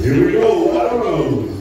Here we go. I don't know.